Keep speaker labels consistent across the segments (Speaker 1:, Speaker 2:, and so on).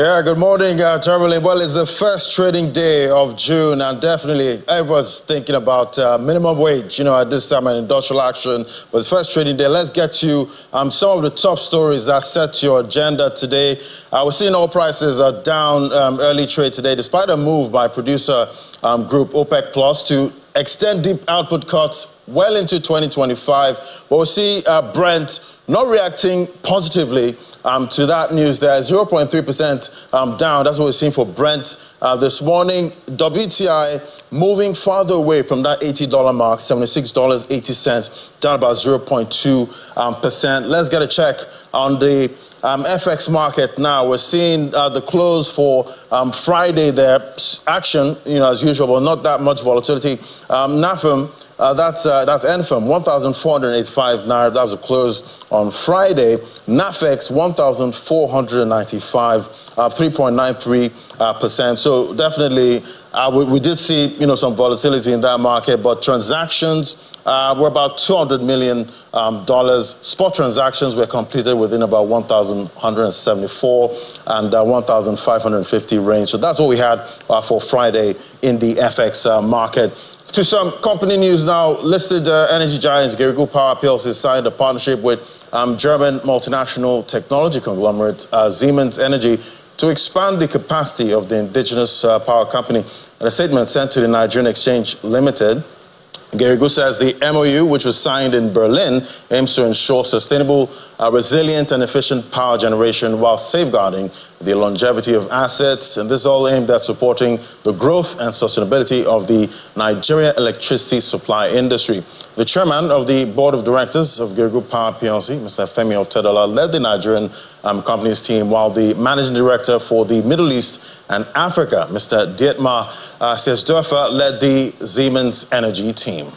Speaker 1: Yeah, good morning, uh. Well, it's the first trading day of June, and definitely everyone's thinking about uh, minimum wage, you know, at this time and industrial action. But it's first trading day. Let's get you um, some of the top stories that set your agenda today. Uh, we're seeing oil prices are down um, early trade today, despite a move by producer um, group OPEC Plus to extend deep output cuts well into 2025. But we'll see uh, Brent not reacting positively um, to that news there. 0.3% um, down. That's what we're seeing for Brent uh, this morning. WTI moving farther away from that $80 mark, $76.80, down about 0.2%. Um, Let's get a check on the um, FX market now. We're seeing uh, the close for um, Friday there. Action, you know, as usual, but not that much volatility. Um, NAFEM, uh, that's, uh, that's NFM, 1,485 naira. That was a close on Friday. NAFEX, 1,495, uh, 3.93 uh, percent. So definitely, uh, we, we, did see, you know, some volatility in that market, but transactions uh, were about 200 million um, dollars. Spot transactions were completed within about 1,174 and uh, 1,550 range. So that's what we had uh, for Friday in the FX uh, market. To some company news now, listed uh, energy giants Geregu Power PLC signed a partnership with um, German multinational technology conglomerate uh, Siemens Energy to expand the capacity of the indigenous power company. In a statement sent to the Nigerian Exchange Limited, Geregu says the MOU, which was signed in Berlin, aims to ensure sustainable, uh, resilient, and efficient power generation while safeguarding the longevity of assets. And this is all aimed at supporting the growth and sustainability of the Nigeria electricity supply industry. The chairman of the board of directors of Geregu Power PLC, Mr. Femi Otedola, led the Nigerian um, company's team, while the managing director for the Middle East and Africa, Mr. Dietmar uh, Siersdorfer, led the Siemens Energy team.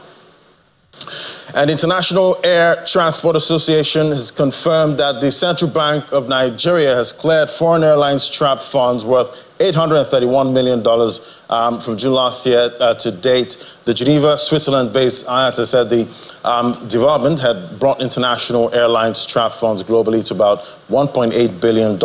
Speaker 1: An International Air Transport Association has confirmed that the Central Bank of Nigeria has cleared foreign airlines trapped funds worth $831 million um, from June last year uh, to date. The Geneva, Switzerland based IATA said the um, development had brought international airlines trap funds globally to about $1.8 billion.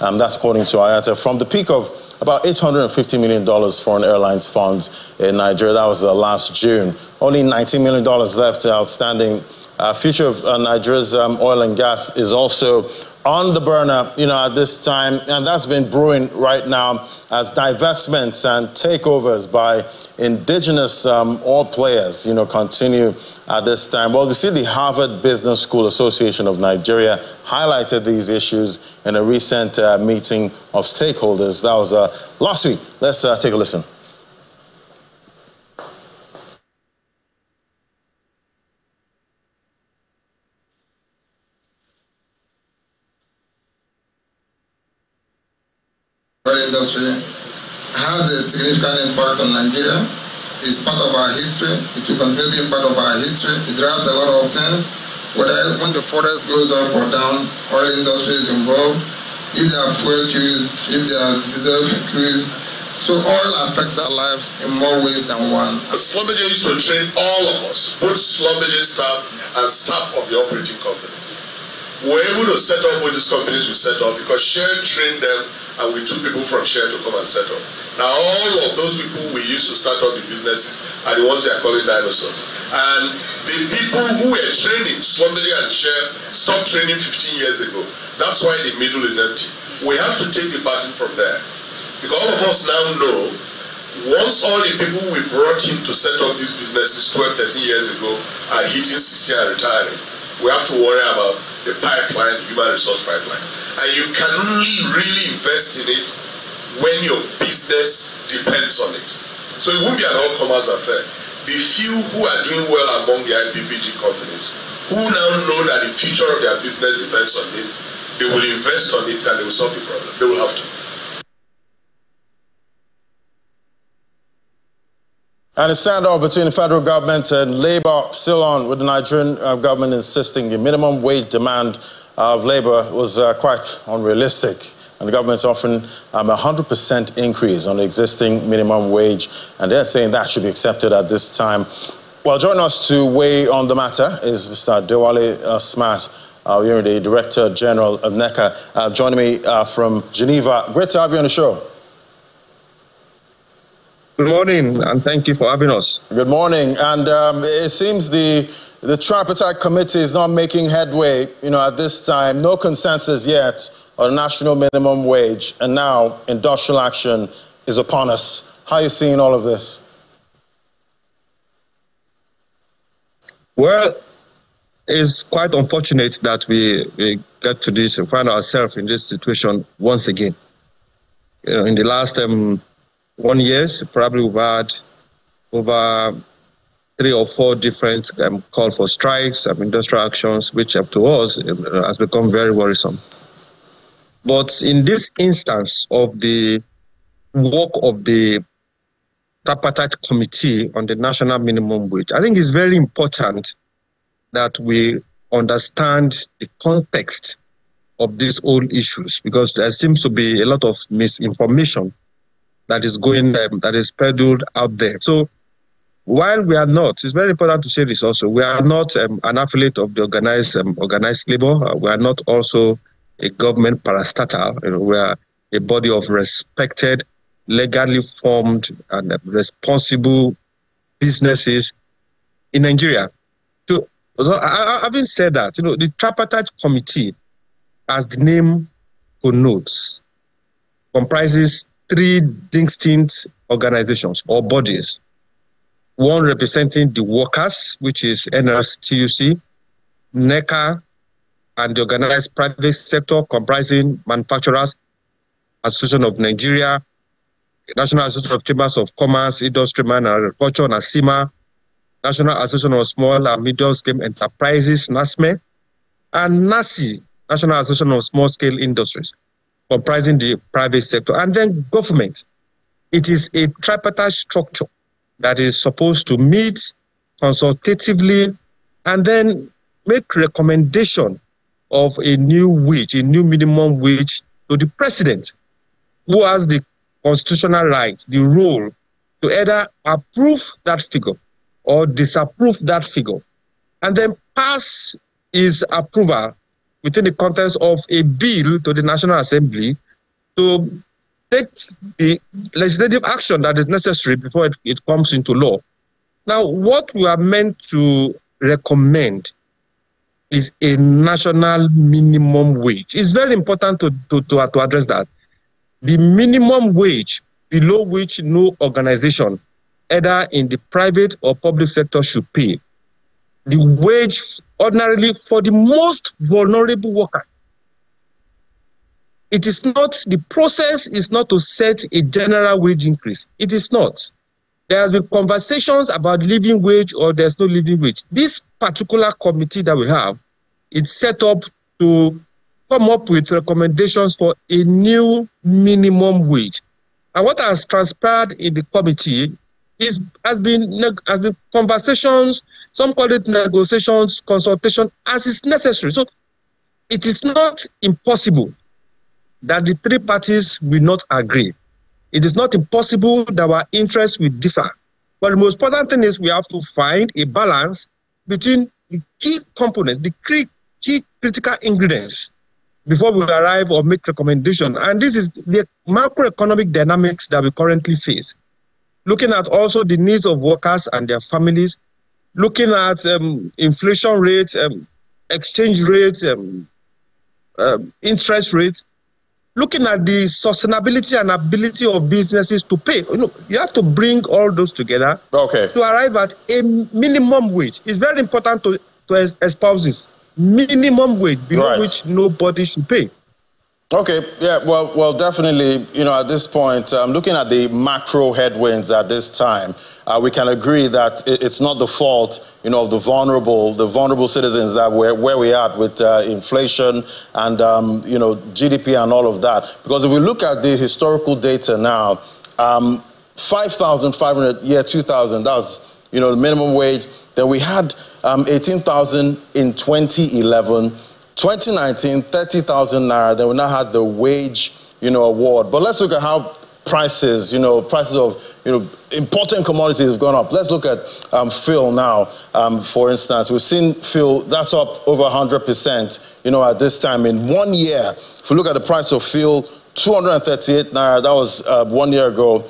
Speaker 1: Um, that's according to IATA. From the peak of about $850 million foreign airlines funds in Nigeria, that was uh, last June. Only $19 million left outstanding. Uh, future of uh, Nigeria's um, oil and gas is also on the burner, you know, at this time, and that's been brewing right now as divestments and takeovers by indigenous um, oil players, you know, continue at this time. Well, we see the Harvard Business School Association of Nigeria highlighted these issues in a recent uh, meeting of stakeholders. That was uh, last week. Let's uh, take a listen.
Speaker 2: Has a significant impact on Nigeria. It's part of our history. It will continue being part of our history. It drives a lot of things. Whether when the forest goes up or down, oil industry is involved. If there are fuel queues, if there are diesel queues, so oil affects our lives in more ways than one.
Speaker 3: Schlumberger used to train all of us, both Schlumberger staff and staff of the operating companies. We were able to set up with these companies we set up because Shell trained them and we took people from Shell to come and set up. Now all of those people we used to start up the businesses are the ones they are calling dinosaurs. And the people who were training Schlumberger and Shell stopped training 15 years ago. That's why the middle is empty. We have to take the baton from there. Because all of us now know once all the people we brought in to set up these businesses 12, 13 years ago are hitting 60 and retiring, we have to worry about the pipeline, human resource pipeline. And you can only really invest in it when your business depends on it. So it won't be an all-comers affair. The few who are doing well among the IPPG companies, who now know that the future of their business depends on it, they will invest on it and they will solve the problem. They will have to.
Speaker 1: And the standoff between the federal government and labor still on, with the Nigerian uh, government insisting the minimum wage demand of labor was uh, quite unrealistic. And the government's offering um, a 100% increase on the existing minimum wage, and they're saying that should be accepted at this time. Well, joining us to weigh on the matter is Mr. Adewale uh, Smart Uh, the Director General of NECA, uh, joining me uh, from Geneva. Great to have you on the show.
Speaker 4: Good morning, and thank you for having us.
Speaker 1: Good morning. And um, it seems the the tripartite committee is not making headway. You know, at this time, no consensus yet on national minimum wage, and now industrial action is upon us. How are you seeing all of this?
Speaker 4: Well, it's quite unfortunate that we, we get to this and find ourselves in this situation once again. You know, in the last um, one years, probably we've had over three or four different um, call for strikes and industrial actions, which up to us uh, has become very worrisome. But in this instance of the work of the tripartite committee on the national minimum wage, I think it's very important that we understand the context of these old issues because there seems to be a lot of misinformation that is going um, that is peddled out there. So while we are not, it's very important to say this also. We are not um, an affiliate of the organized um, organized labor. Uh, we are not also a government parastatal. You know, we are a body of respected, legally formed, and uh, responsible businesses in Nigeria. So, so I, having said that, you know, the tripartite committee, as the name connotes, comprises three distinct organizations or bodies. One representing the workers, which is NLTUC, NECA, and the organized private sector comprising manufacturers, Association of Nigeria, National Association of Chambers of Commerce, Industry, and Agriculture, NACCIMA, National Association of Small and Medium Scale Enterprises, NASME, and NASSI, National Association of Small Scale Industries, comprising the private sector, and then government. It is a tripartite structure that is supposed to meet consultatively and then make recommendation of a new wage, a new minimum wage to the president, who has the constitutional right, the role to either approve that figure or disapprove that figure, and then pass his approval within the context of a bill to the National Assembly to take the legislative action that is necessary before it, it comes into law. Now, what we are meant to recommend is a national minimum wage. It's very important to, to, to, to address that. The minimum wage below which no organization, either in the private or public sector, should pay. The wage ordinarily for the most vulnerable worker it is not, the process is not to set a general wage increase. It is not. There has been conversations about living wage or there's no living wage. This particular committee that we have, it's set up to come up with recommendations for a new minimum wage. And what has transpired in the committee is has been has been conversations, some call it negotiations, consultation, as is necessary. So it is not impossible that the three parties will not agree. It is not impossible that our interests will differ. But the most important thing is we have to find a balance between the key components, the key, key critical ingredients before we arrive or make recommendation. And this is the macroeconomic dynamics that we currently face. Looking at also the needs of workers and their families, looking at um, inflation rates, um, exchange rates, um, um interest rates, looking at the sustainability and ability of businesses to pay. You know, you have to bring all those together
Speaker 1: okay.
Speaker 4: to arrive at a minimum wage. It's very important to, to espouse this minimum wage below right. which nobody should pay.
Speaker 1: Okay, yeah, well, well, definitely, you know, at this point, um, looking at the macro headwinds at this time, uh, we can agree that it, it's not the fault, you know, of the vulnerable, the vulnerable citizens that we're where we are with uh, inflation and, um, you know, GDP and all of that. Because if we look at the historical data now, um, 5,500, yeah, 2000, that was, you know, the minimum wage. Then we had um, 18,000 in 2011. 2019, 30,000 naira. Then we now had the wage, you know, award. But let's look at how prices, you know, prices of, you know, important commodities have gone up. Let's look at um, fuel now, um, for instance. We've seen fuel, that's up over 100%, you know, at this time. In one year, if we look at the price of fuel, 238 naira, that was uh, one year ago.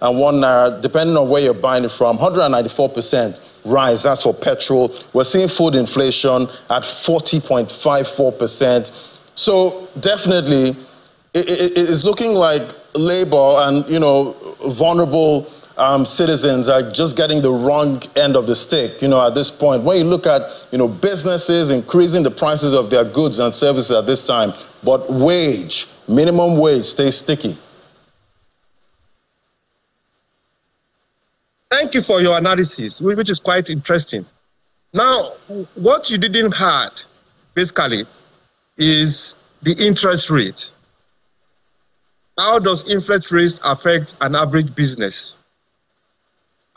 Speaker 1: 701 naira, depending on where you're buying it from, 194% rise. That's for petrol. We're seeing food inflation at 40.54%. So definitely, it, it, it's looking like labor and you know vulnerable um, citizens are just getting the wrong end of the stick. You know, at this point, when you look at you know businesses increasing the prices of their goods and services at this time, but wage, minimum wage, stays sticky.
Speaker 4: Thank you for your analysis, which is quite interesting. Now, what you didn't had, basically, is the interest rate. How does interest rates affect an average business?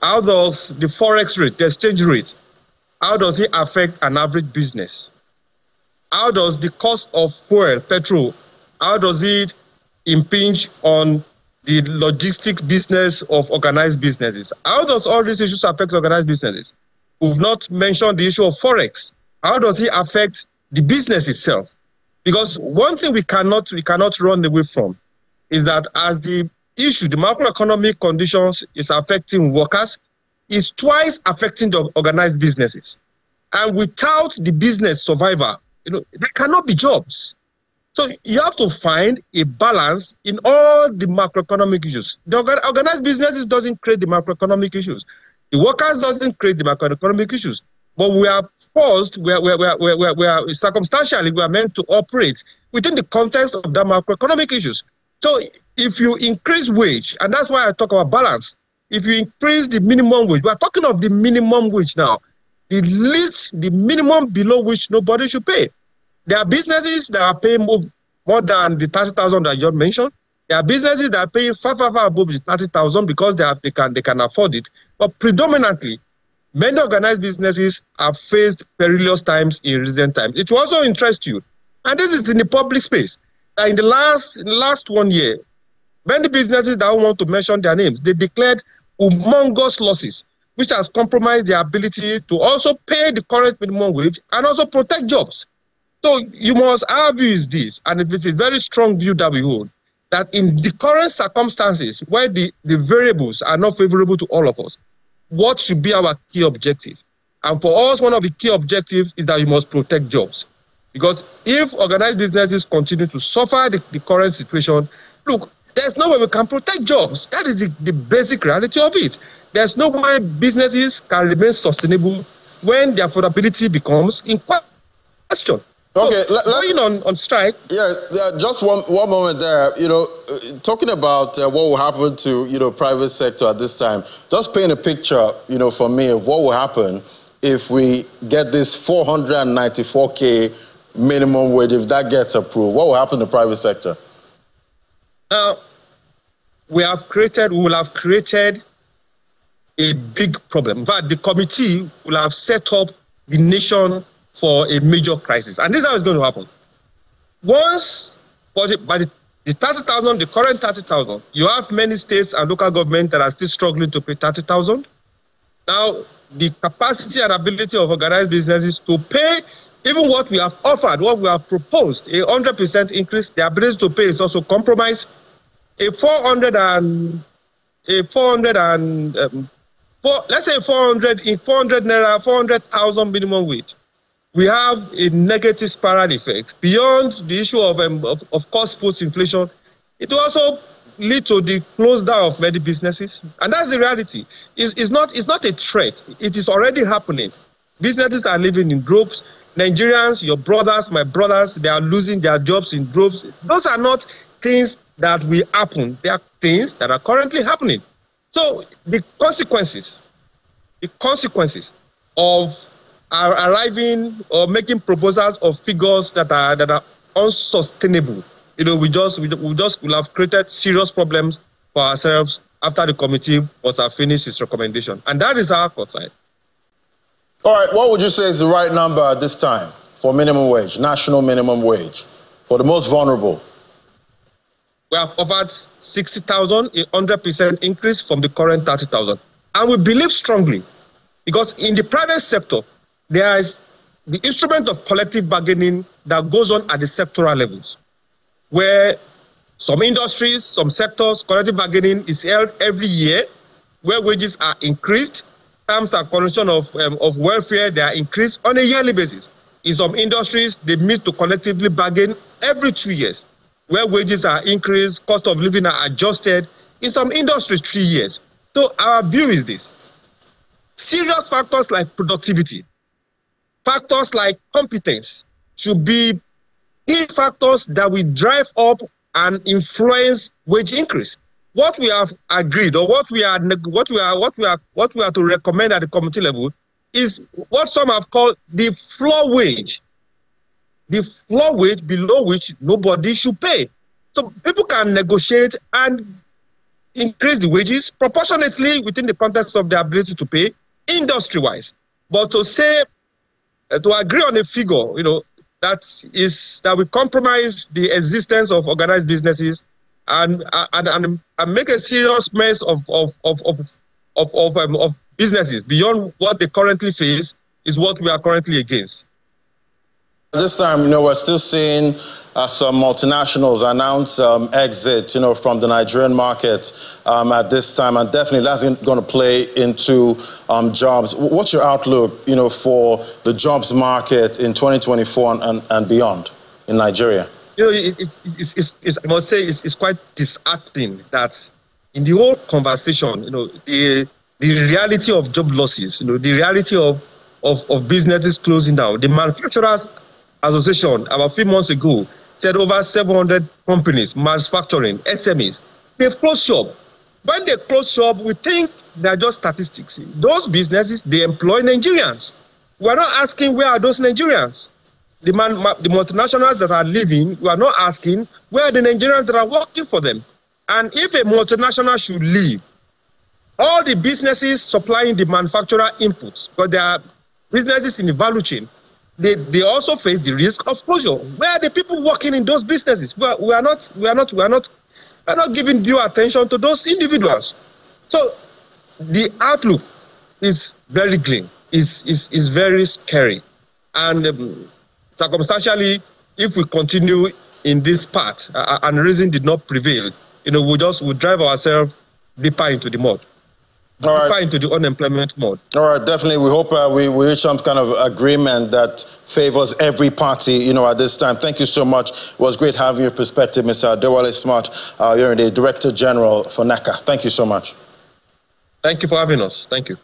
Speaker 4: How does the forex rate, the exchange rate, how does it affect an average business? How does the cost of fuel, petrol, how does it impinge on the logistics business of organized businesses? How does all these issues affect organized businesses? We've not mentioned the issue of forex. How does it affect the business itself? Because one thing we cannot we cannot run away from is that as the issue, the macroeconomic conditions is affecting workers, is twice affecting the organized businesses. And without the business survivor, you know, there cannot be jobs. So you have to find a balance in all the macroeconomic issues. The organized businesses doesn't create the macroeconomic issues. The workers doesn't create the macroeconomic issues. But we are forced, we are, we are, we are, we are, we are circumstantially, we are meant to operate within the context of the macroeconomic issues. So if you increase wage, and that's why I talk about balance, if you increase the minimum wage, we're talking of the minimum wage now, the least, the minimum below which nobody should pay. There are businesses that are paying more, more than the 30,000 that you mentioned. There are businesses that are paying far, far, far above the 30,000 because they, they, can, they can afford it. But predominantly, many organized businesses have faced perilous times in recent times. It will also interest you. And this is in the public space in the last in the last one year, many businesses that I want to mention their names, they declared humongous losses, which has compromised their ability to also pay the current minimum wage and also protect jobs. So you must our view is this, and it is a very strong view that we hold, that in the current circumstances where the, the variables are not favorable to all of us, what should be our key objective? And for us, one of the key objectives is that you must protect jobs. Because if organized businesses continue to suffer the, the current situation, look, there's no way we can protect jobs. That is the, the basic reality of it. There's no way businesses can remain sustainable when their affordability becomes in question.
Speaker 1: Okay,
Speaker 4: so, let, going on, on strike.
Speaker 1: Yeah, yeah, just one one moment there. You know, uh, talking about uh, what will happen to you know private sector at this time. Just paint a picture, you know, for me of what will happen if we get this 494k minimum wage, if that gets approved, what will happen to private sector?
Speaker 4: Now, we have created, we will have created a big problem. In fact, the committee will have set up the nation for a major crisis. And this is how it's going to happen. Once, by the, the 30,000, the current 30,000, you have many states and local governments that are still struggling to pay 30,000. Now, the capacity and ability of organized businesses to pay even what we have offered, what we have proposed, a 100% increase, the ability to pay is also compromised. A 400 and a 400 and um, four, let's say 400 in 400 naira, 400,000 minimum wage. We have a negative spiral effect beyond the issue of, um, of, of cost puts inflation. It will also lead to the close down of many businesses, and that's the reality. It's, it's not it's not a threat. It is already happening. Businesses are living in groups Nigerians, your brothers, my brothers, they are losing their jobs in droves. Those are not things that will happen. They are things that are currently happening. So the consequences, the consequences of arriving or making proposals of figures that are that are unsustainable. You know, we just we, we just will have created serious problems for ourselves after the committee was uh, finished its recommendation, and that is our concern.
Speaker 1: All right, what would you say is the right number at this time for minimum wage, national minimum wage, for the most vulnerable?
Speaker 4: we have offered 60,000, a 100% increase from the current 30,000. And we believe strongly because in the private sector, there is the instrument of collective bargaining that goes on at the sectoral levels, where some industries, some sectors, collective bargaining is held every year, where wages are increased, terms and conditions of, um, of welfare, they are increased on a yearly basis. In some industries, they meet to collectively bargain every two years, where wages are increased, cost of living are adjusted. In some industries, three years. So our view is this. Serious factors like productivity, factors like competence should be key factors that will drive up and influence wage increase. What we have agreed, or what we are, what we are, what we are, what we are to recommend at the committee level, is what some have called the floor wage. The floor wage below which nobody should pay. So people can negotiate and increase the wages proportionately within the context of their ability to pay, industry-wise. But to say, to agree on a figure, you know, that is that we compromise the existence of organized businesses and and, and, and make a serious mess of of of of of, of, um, of businesses beyond what they currently face is what we are currently against.
Speaker 1: This time, you know, we're still seeing uh, some multinationals announce um, exit, you know, from the Nigerian market um, at this time, and definitely that's going to play into um, jobs. What's your outlook, you know, for the jobs market in 2024 and, and beyond in Nigeria?
Speaker 4: You know, it, it, it's, it's, I must say it's, it's quite disheartening that in the whole conversation, you know, the the reality of job losses, you know, the reality of, of, of businesses closing down. The Manufacturers Association, about a few months ago, said over 700 companies, manufacturing, SMEs, they've closed shop. When they close shop, we think they're just statistics. Those businesses, they employ Nigerians. We're not asking where are those Nigerians. The, man, the multinationals that are leaving, we are not asking where are the Nigerians that are working for them. And if a multinational should leave, all the businesses supplying the manufacturer inputs, but there are businesses in the value chain, they, they also face the risk of closure. Where are the people working in those businesses? We are, we are not we are not we are not we are not giving due attention to those individuals. So the outlook is very grim, is is is very scary, and um, circumstantially, if we continue in this path uh, and reason did not prevail, you know, we just would drive ourselves deeper into the mud. All right. into the unemployment mode.
Speaker 1: All right, definitely. We hope uh, we, we reach some kind of agreement that favors every party, you know, at this time. Thank you so much. It was great having your perspective, Mr. Adewale Smart. Uh, you're the Director General for NECA. Thank you so much.
Speaker 4: Thank you for having us. Thank you.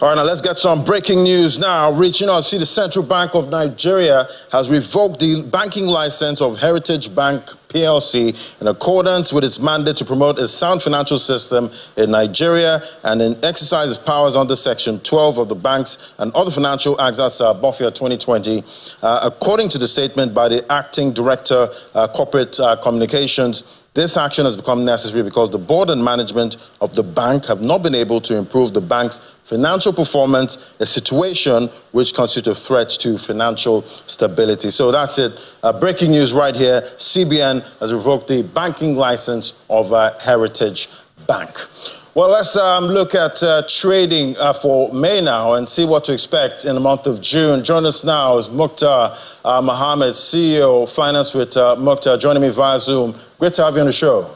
Speaker 1: All right, now let's get some breaking news now. Reaching out, see the Central Bank of Nigeria has revoked the banking license of Heritage Bank PLC in accordance with its mandate to promote a sound financial system in Nigeria and in exercise its powers under Section 12 of the Banks and Other Financial Acts as uh, BOFIA 2020. Uh, according to the statement by the Acting Director, uh, Corporate uh, Communications, this action has become necessary because the board and management of the bank have not been able to improve the bank's financial performance, a situation which constitutes a threat to financial stability. So that's it. Uh, breaking news right here. CBN has revoked the banking license of uh, Heritage Bank. Well, let's um, look at uh, trading uh, for May now and see what to expect in the month of June. Join us now is Mukhtar uh, Mohammed, CEO Finance with uh, Mukhtar, joining me via Zoom. Great to have you on the show.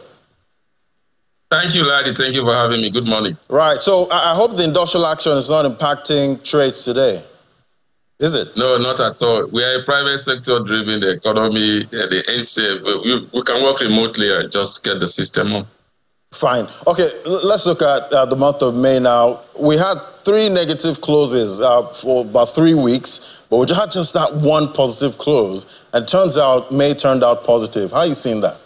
Speaker 5: Thank you, Laddie. Thank you for having me. Good morning.
Speaker 1: Right. So I, I hope the industrial action is not impacting trades today. Is it?
Speaker 5: No, not at all. We are a private sector driven the economy, the NCF. We, we can work remotely and just get the system on.
Speaker 1: Fine. Okay, let's look at uh, the month of May now. We had three negative closes uh, for about three weeks, but we just had just that one positive close. And turns out May turned out positive. How are you seeing that?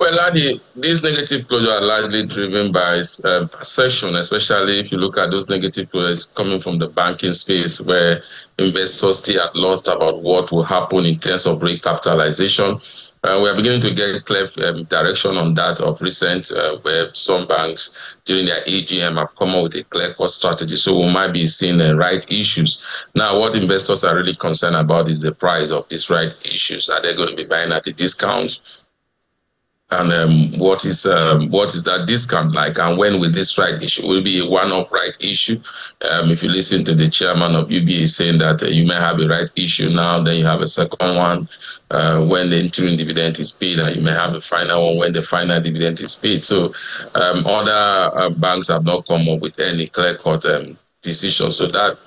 Speaker 5: Well, Adi, these negative closures are largely driven by uh, perception, especially if you look at those negative closures coming from the banking space, where investors still at lost about what will happen in terms of recapitalization uh, we are beginning to get clear um, direction on that of recent, uh, where some banks during their AGM have come up with a clear cut strategy. So we might be seeing the right issues. Now, what investors are really concerned about is the price of these right issues. Are they going to be buying at a discount? And um, what is um, what is that discount like, and when will this right issue will be a one-off right issue? Um, if you listen to the chairman of UBA saying that uh, you may have a right issue now, then you have a second one uh, when the interim dividend is paid, and you may have a final one when the final dividend is paid. So um, other uh, banks have not come up with any clear-cut um, decision. So that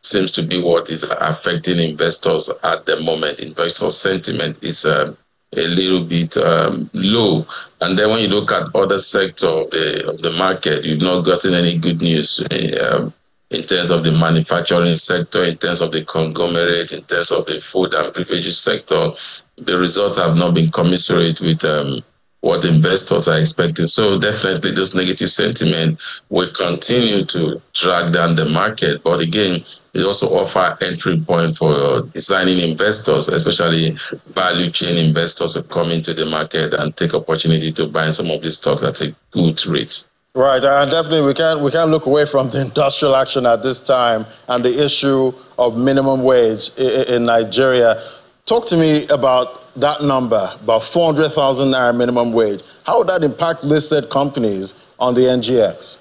Speaker 5: seems to be what is affecting investors at the moment. Investor sentiment is um, a little bit um, low. And then when you look at other sector of the of the market, you've not gotten any good news um, in terms of the manufacturing sector, in terms of the conglomerate, in terms of the food and beverages sector. The results have not been commensurate with um, what investors are expecting. So definitely, those negative sentiment will continue to drag down the market. But again, it also offer entry point for designing investors, especially value chain investors who come into the market and take opportunity to buy some of these stocks at a good rate.
Speaker 1: Right, and definitely we can't we can't look away from the industrial action at this time and the issue of minimum wage in Nigeria. Talk to me about that number, about 400,000 naira minimum wage. How would that impact listed companies on the NGX?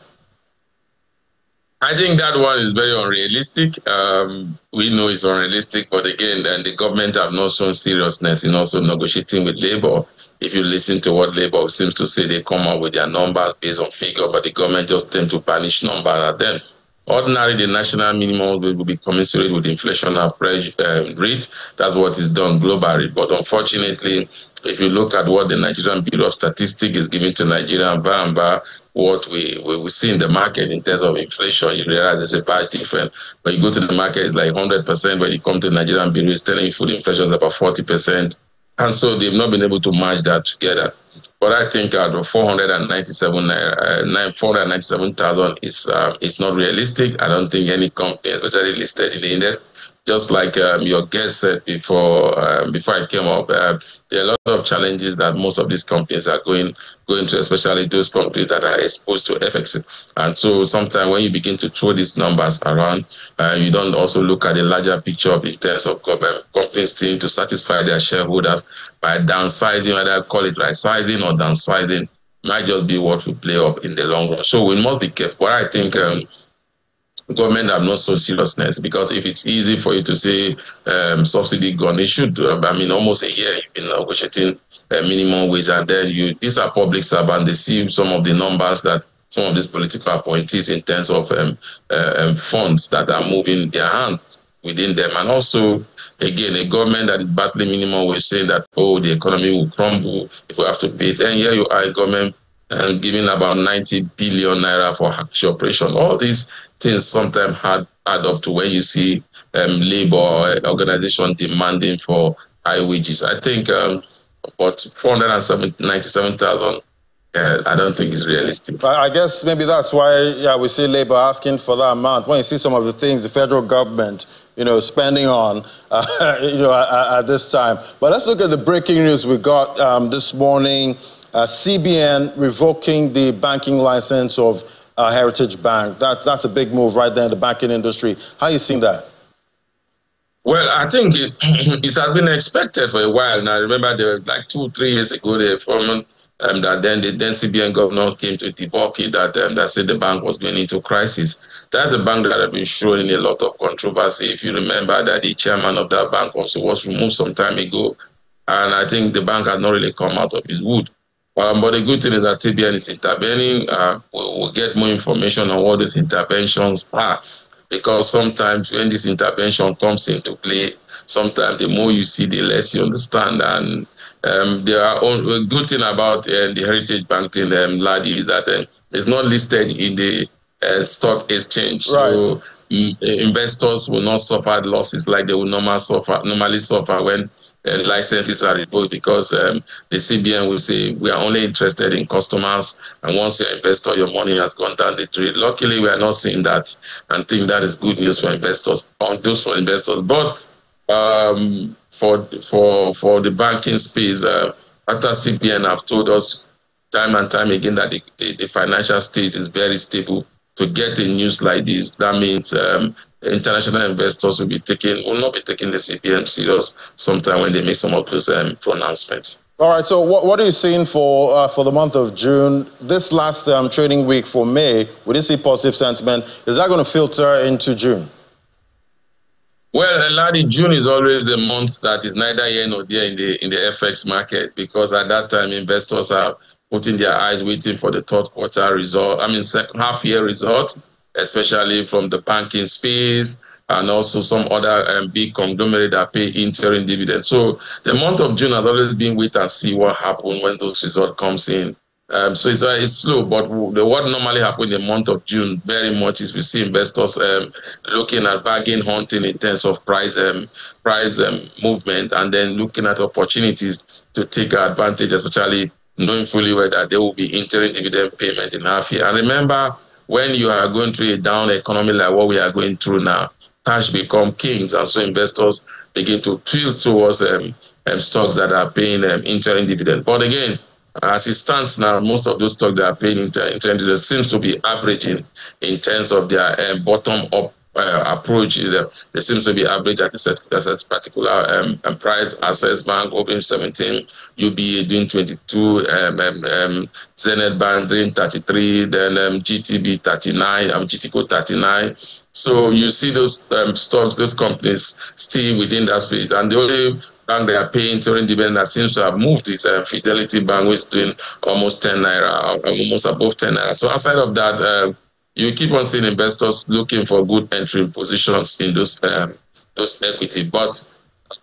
Speaker 5: I think that one is very unrealistic. Um, we know it's unrealistic, but again, then the government have not shown seriousness in also negotiating with labor. If you listen to what labor seems to say, they come up with their numbers based on figure, but the government just tend to banish numbers at them. Ordinarily, the national minimum wage will be commensurate with inflation average um, rate. That's what is done globally. But unfortunately, if you look at what the Nigerian Bureau of Statistics is giving to Nigeria and and what we, we, we see in the market in terms of inflation, you realize it's a vast difference. When you go to the market, it's like 100%. When you come to Nigerian Bureau, it's telling you food inflation is about 40%. And so they've not been able to match that together. But I think uh, the 497 uh, 497,000 is uh, is not realistic. I don't think any company, especially listed in the index, just like um, your guest said before um, before I came up, uh, there are a lot of challenges that most of these companies are going going to, especially those companies that are exposed to FX. And so sometimes when you begin to throw these numbers around, uh, you don't also look at the larger picture of in terms of government companies needing to satisfy their shareholders by downsizing, whether I call it right sizing or downsizing, might just be what will play up in the long run. So we must be careful. But I think um, government have not so seriousness because if it's easy for you to say um, subsidy gone, it should. I mean, almost a year you've been negotiating uh, minimum wage, and then you these are public servants. They see some of the numbers that some of these political appointees in terms of um, uh, um, funds that are moving their hand within them, and also again a government that is battling minimum wage, saying that oh the economy will crumble if we have to pay. Then here you are, a government and giving about 90 billion naira for operation. All these things sometimes add, add up to when you see um, labor organization demanding for high wages. I think, um, but 497,000 uh, I don't think is realistic.
Speaker 1: I guess maybe that's why yeah, we see labor asking for that amount. When you see some of the things the federal government, you know, spending on, uh, you know, at, at, this time. But let's look at the breaking news we got um, this morning. Uh, CBN revoking the banking license of uh, Heritage Bank. That, that's a big move right there in the banking industry. How you seen that?
Speaker 5: Well, I think it, it has been expected for a while now. I remember there like two, three years ago, the former um, that then the then CBN governor came to debunk it that um, that said the bank was going into crisis. That's a bank that had been shown in a lot of controversy. If you remember that the chairman of that bank also was removed some time ago, and I think the bank has not really come out of his wood. Um, but the good thing is that CBN is intervening. Uh, we'll, we'll, get more information on what these interventions are, because sometimes when this intervention comes into play, sometimes the more you see, the less you understand. And um, there are a good thing about uh, the Heritage Bank thing, um, Ladi, is that uh, it's not listed in the uh, stock exchange.
Speaker 1: Right.
Speaker 5: So mm, investors will not suffer losses like they would normally suffer, normally suffer when licenses are revoked because um, the CBN will say we are only interested in customers, and once you're an investor, your money has gone down the drain. Luckily, we are not seeing that, and think that is good news for investors. On those for investors, but um, for for for the banking space, uh, after CBN have told us time and time again that the, the, the financial state is very stable. To get a news like this, that means um, international investors will be taking will not be taking the CBN serious sometime when they make some of those um, pronouncements.
Speaker 1: All right. So, what, what are you seeing for uh, for the month of June? This last um, trading week for May, we did see positive sentiment. Is that going to filter into June?
Speaker 5: Well, Larry, June is always a month that is neither here nor there in the in the FX market because at that time investors are putting their eyes waiting for the third quarter result. I mean, second half year results, especially from the banking space and also some other um, big conglomerate that pay interim dividends. So the month of June has always been wait and see what happens when those results comes in. Um, so it's, uh, it's slow, but the, what normally happens in the month of June very much is we see investors um, looking at bargain hunting in terms of price um, price um, movement, and then looking at opportunities to take advantage, especially knowing fully well that there will be interim dividend payment in half year. And remember, when you are going through a down economy like what we are going through now, cash become kings, and so investors begin to tilt towards um, um, stocks that are paying um, interim dividend. But again, as it stands now, most of those stocks that are paying interim dividend seems to be averaging in terms of their um, bottom up uh, approach. Uh, there seems to be average at set, at particular um, um, price. Access Bank over 17, UBA doing 22, um, um, um, Zenith Bank doing 33, then um, GTB 39, um, GTCO 39. So you see those um, stocks, those companies still within that space. And the only bank they are paying during dividend that seems to have moved is uh, Fidelity Bank, which is doing almost 10 naira, almost above 10 naira. So outside of that, uh, you keep on seeing investors looking for good entry positions in those um, those equity. But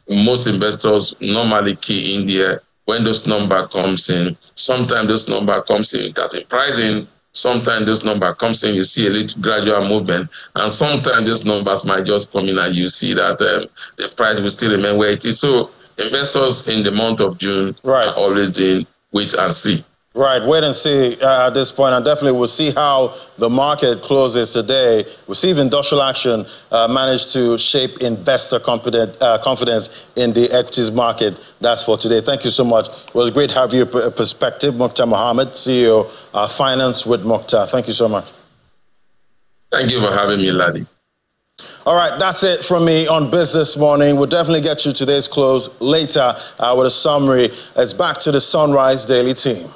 Speaker 5: most investors normally key in there when those number comes in. Sometimes those number comes in that in pricing Sometimes this number comes in, you see a little gradual movement, and sometimes these numbers might just come in and you see that um, the price will still remain where it is. So investors in the month of June right. are always doing wait and see.
Speaker 1: Right, wait and see uh, at this point. point, and definitely we'll see how the market closes today. We'll see if industrial action uh, managed to shape investor uh, confidence in the equities market. That's for today. Thank you so much. It was great to have your perspective, Mukhtar Mohammed, CEO uh, Finance with Mukhtar. Thank you so much.
Speaker 5: Thank you for having me, Laddie.
Speaker 1: All right, that's it from me on Business Morning. We'll definitely get you today's close later uh, with a summary. It's back to the Sunrise Daily team.